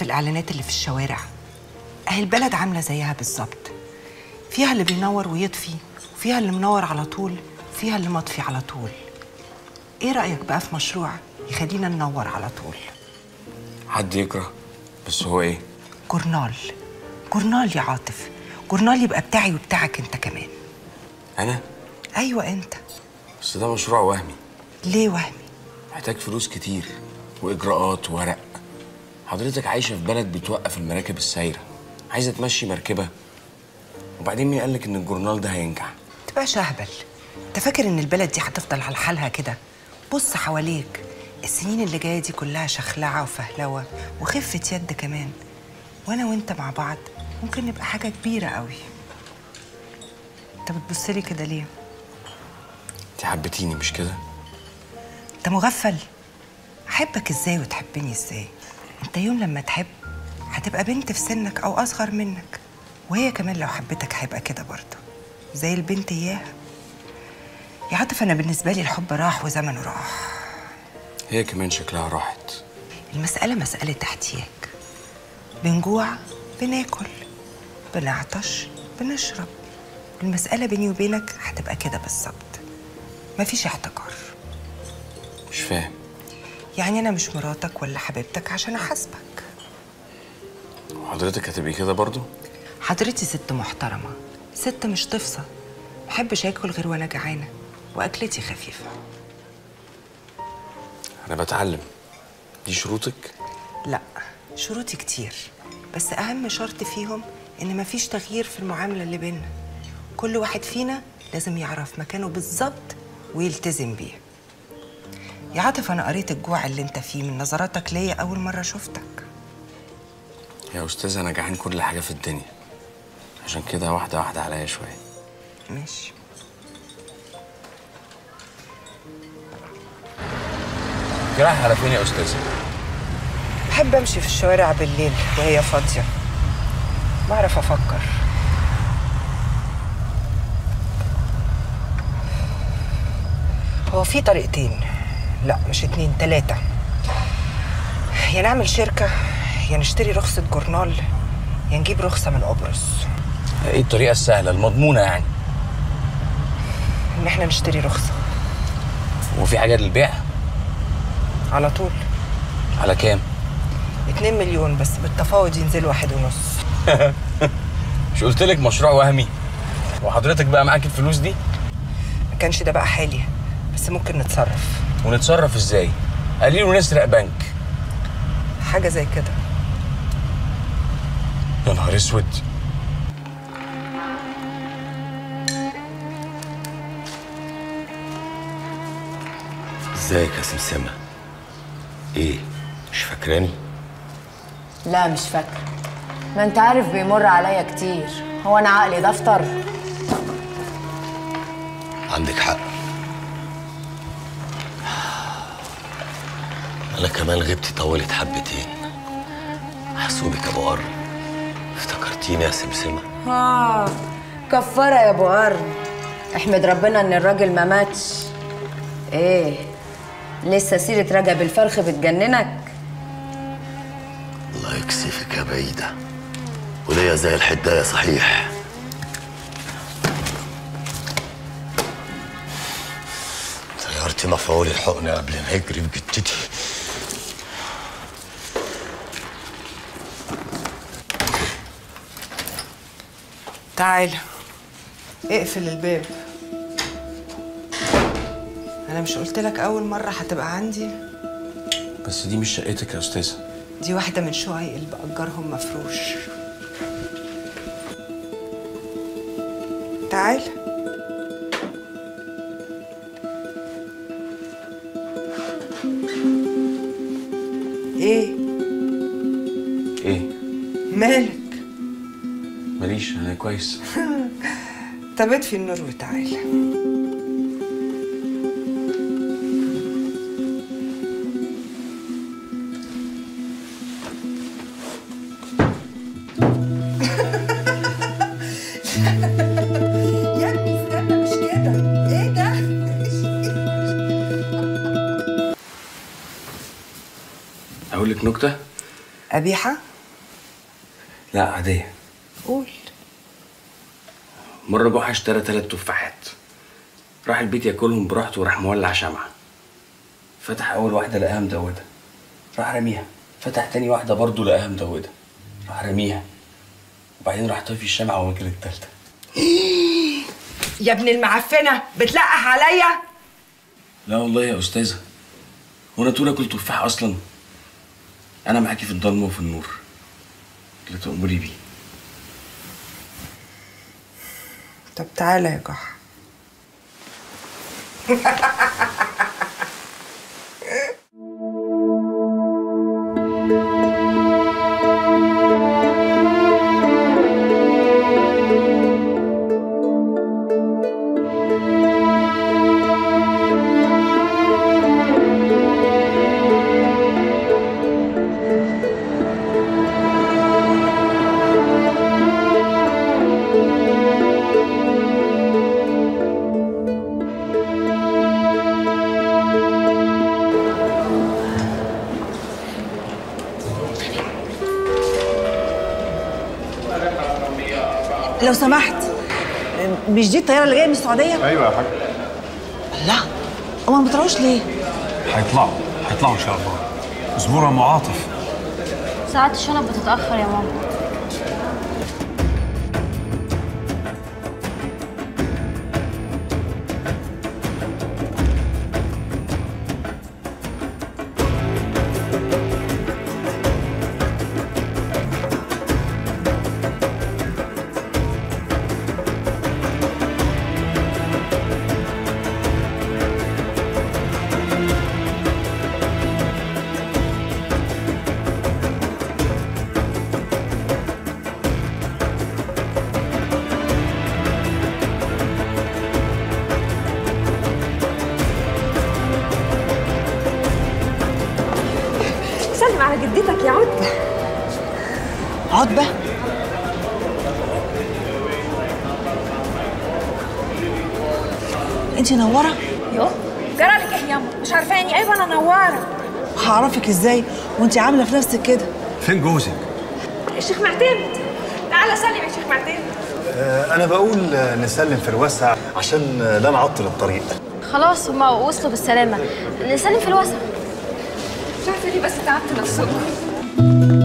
في الإعلانات اللي في الشوارع. اهي البلد عاملة زيها بالظبط. فيها اللي بينور ويطفي وفيها اللي منور على طول وفيها اللي مطفي على طول. إيه رأيك بقى في مشروع يخلينا ننور على طول؟ حد يكره؟ بس هو إيه؟ جورنال جورنال يا عاطف. جورنال يبقى بتاعي وبتاعك أنت كمان. أنا؟ أيوه أنت. بس ده مشروع وهمي. ليه وهمي؟ محتاج فلوس كتير وإجراءات وورق. حضرتك عايشة في بلد بتوقف المراكب السايرة عايزة تمشي مركبة وبعدين مين قالك إن الجورنال ده هينجح؟ تبقى شهبل. أنت فاكر إن البلد دي هتفضل على حالها كده؟ بص حواليك السنين اللي جاية دي كلها شخلعة وفهلوة وخفه يد كمان. وأنا وأنت مع بعض ممكن نبقى حاجة كبيرة قوي. أنت بتبصلي كده ليه؟ أنت حبيتيني مش كده؟ أنت مغفل. أحبك إزاي وتحبني إزاي؟ انت يوم لما تحب هتبقى بنت في سنك أو اصغر منك وهي كمان لو حبتك هيبقى كده برضه زي البنت اياها يا عاطف أنا بالنسبة لي الحب راح وزمنه راح. هي كمان شكلها راحت. المسألة مسألة احتياج. بنجوع بناكل بنعطش بنشرب. المسألة بيني وبينك هتبقى كده بالظبط. مفيش احتكار. مش فاهم. يعني أنا مش مراتك ولا حبيبتك عشان أحاسبك. وحضرتك هتبقي كده برضو؟ حضرتي ست محترمة ست مش تفصى محبش آكل غير وأنا جعانة وأكلتي خفيفة. أنا بتعلم. دي شروطك؟ لا شروطي كتير بس أهم شرط فيهم إن مفيش تغيير في المعاملة اللي بينا كل واحد فينا لازم يعرف مكانه بالظبط ويلتزم بيه. يا عاطف أنا قريت الجوع اللي أنت فيه من نظراتك ليا أول مرة شفتك. يا أستاذ أنا جعان كل حاجة في الدنيا. عشان كده واحدة واحدة عليا شوية. ماشي. رايح على فين يا أستاذ بحب أمشي في الشوارع بالليل وهي فاضية. بعرف أفكر. هو في طريقتين. لا مش اتنين تلاتة. يا نعمل شركة يا نشتري رخصة جورنال يا نجيب رخصة من قبرص. إيه الطريقة السهلة المضمونة يعني؟ إن إحنا نشتري رخصة. وفي حاجة للبيع؟ على طول. على كام؟ اتنين مليون بس بالتفاوض ينزل واحد ونص. مش قلت لك مشروع وهمي؟ وحضرتك بقى معاك الفلوس دي؟ ما كانش ده بقى حالي بس ممكن نتصرف. ونتصرف إزاي؟ قليل ونسرق بنك. حاجة زي كده. يا نهار أسود. إزيك يا سمسمة؟ إيه؟ مش فاكراني؟ لا مش فاكرة. ما أنت عارف بيمر عليا كتير. هو أنا عقلي دفتر؟ عندك حق. أنا كمان غبتي طولت حبتين. محسوبك يا أبو قرن افتكرتيني يا سمسمة. آه كفارة يا أبو قرن احمد ربنا إن الراجل ما ماتش. إيه لسه سيرة رجب الفرخ بتجننك؟ الله يكسفك يا بعيدة. وليا زي الحداية صحيح. طيرتي مفعول الحقن قبل ما يجري بجدتي تعال اقفل الباب. أنا مش قلت لك أول مرة هتبقى عندي؟ بس دي مش شقتك يا أستاذة. دي واحدة من شققي اللي باجرهم مفروش. تعال إيه؟ إيه؟ مالك؟ ماليش أنا كويس. طب اطفي النور وتعال يا ابني استنى مش كده. إيه ده؟ أقول لك قبيحه لا عادية. قول. مرة جحا اشترى تلات تفاحات. راح البيت ياكلهم براحته وراح مولع شمعة. فتح أول واحدة لقاها مدودة. راح رميها. فتح تاني واحدة برضه لقاها مدودة. راح رميها. وبعدين راح طفي الشمعة وماكل التالتة. يا ابن المعفنة بتلقح عليا؟ لا والله يا أستاذة. هو أنا طول آكل تفاح أصلا؟ أنا معاكي في الضلمة وفي النور. اللي تأمري بيه. طب تعالى يا جحا لو سمحت. مش دي الطيارة اللي جاية من السعودية؟ أيوه يا حاج. لا هما ما بيطلعوش ليه؟ هيطلعوا. هيطلعوا إن شاء الله. زبور ام عاطف ساعات الشنط بتتأخر يا ماما. على جدتك يا عدة عتبة؟ انت نوره يو. جرالك إيه ياما. مش عارفاني أيوه أنا نوارة. هعرفك إزاي وانت عاملة في نفسك كده. فين جوزك؟ الشيخ معتمد تعالى سلم يا شيخ معتمد آه، أنا بقول نسلم في الوسع عشان لا نعطل الطريق. خلاص هما وصلوا بالسلامة. نسلم في الوسط مش عارفه ليه بس تعبت نفسكم